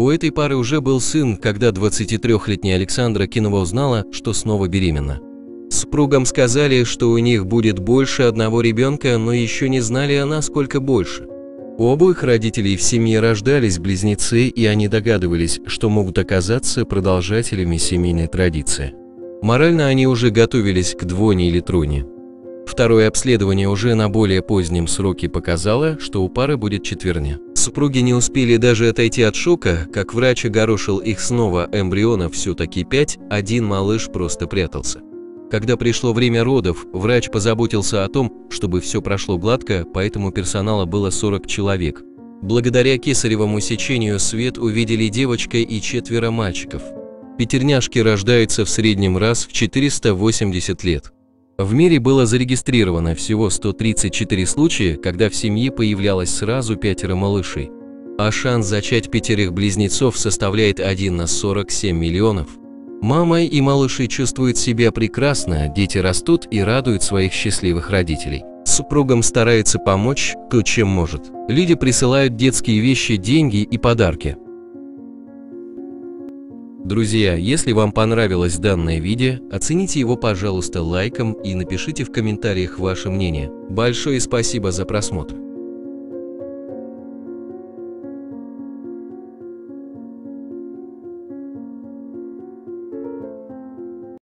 У этой пары уже был сын, когда 23-летняя Александра Кинова узнала, что снова беременна. Супругам сказали, что у них будет больше одного ребенка, но еще не знали она, сколько больше. У обоих родителей в семье рождались близнецы, и они догадывались, что могут оказаться продолжателями семейной традиции. Морально они уже готовились к двойне или троне. Второе обследование уже на более позднем сроке показало, что у пары будет четверня. Супруги не успели даже отойти от шока, как врач огорошил их снова эмбрионов все-таки пять, один малыш просто прятался. Когда пришло время родов, врач позаботился о том, чтобы все прошло гладко, поэтому персонала было 40 человек. Благодаря кесаревому сечению свет увидели девочка и четверо мальчиков. Пятерняшки рождаются в среднем раз в 480 лет. В мире было зарегистрировано всего 134 случая, когда в семье появлялось сразу пятеро малышей. А шанс зачать пятерых близнецов составляет 1 на 47 миллионов. Мама и малыши чувствуют себя прекрасно, дети растут и радуют своих счастливых родителей. Супругам стараются помочь, кто чем может. Люди присылают детские вещи, деньги и подарки. Друзья, если вам понравилось данное видео, оцените его, пожалуйста, лайком и напишите в комментариях ваше мнение. Большое спасибо за просмотр.